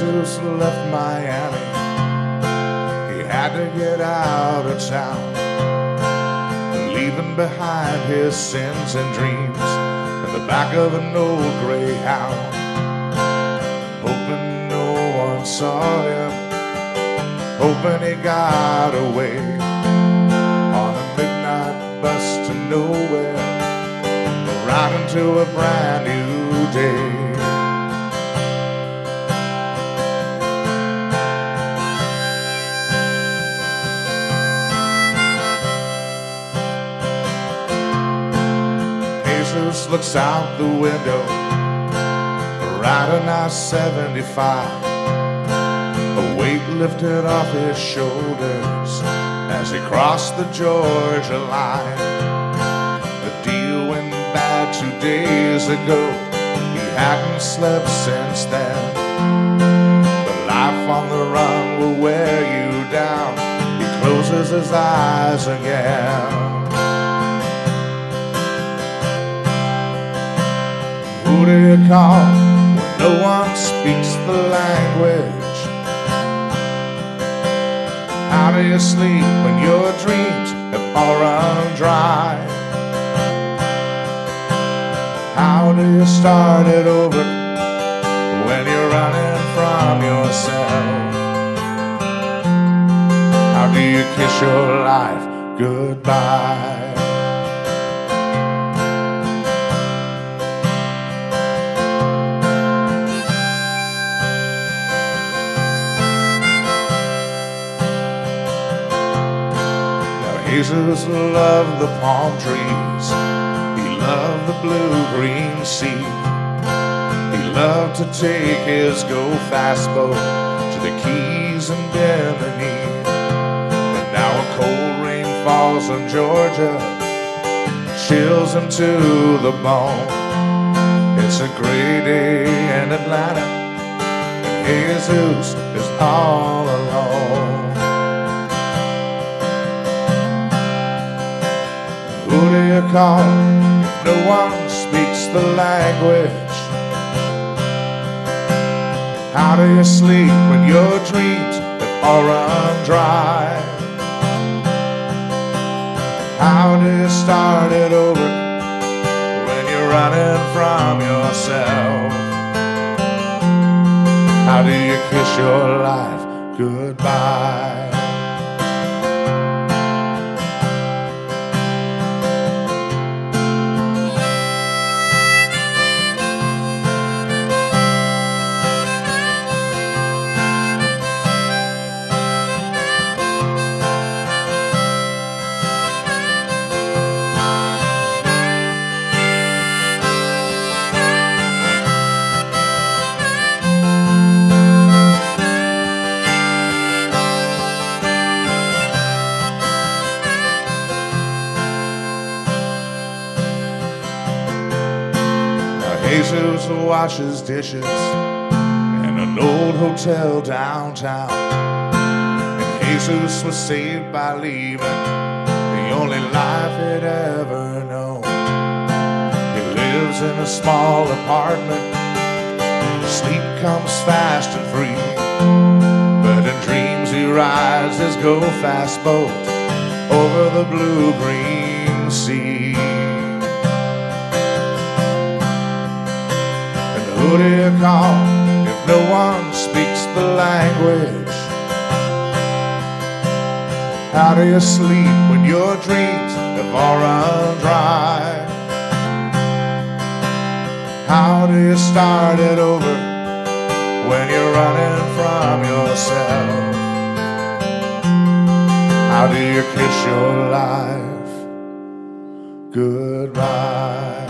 Jesus left Miami. He had to get out of town, leaving behind his sins and dreams in the back of an old greyhound. Hoping no one saw him, hoping he got away on a midnight bus to nowhere, right into a brand new day. Looks out the window, right on I 75. A weight lifted off his shoulders as he crossed the Georgia line. The deal went bad two days ago. He hadn't slept since then. The life on the run will wear you down. He closes his eyes again. Call when no one speaks the language? How do you sleep when your dreams have all run dry? How do you start it over when you're running from yourself? How do you kiss your life goodbye? Jesus loved the palm trees. He loved the blue-green sea. He loved to take his go-fast boat to the Keys and Bimini. But now a cold rain falls on Georgia, chills him to the bone. It's a gray day in Atlanta, and Jesus is all alone. Call no one speaks the language? How do you sleep when your dreams all run dry? How do you start it over when you're running from yourself? How do you kiss your life goodbye? Jesus washes dishes in an old hotel downtown. And Jesus was saved by leaving the only life he'd ever known. He lives in a small apartment. Sleep comes fast and free. But in dreams he rides his go-fast boat over the blue-green sea. Who do you call if no one speaks the language? How do you sleep when your dreams have all run dry? How do you start it over when you're running from yourself? How do you kiss your life goodbye?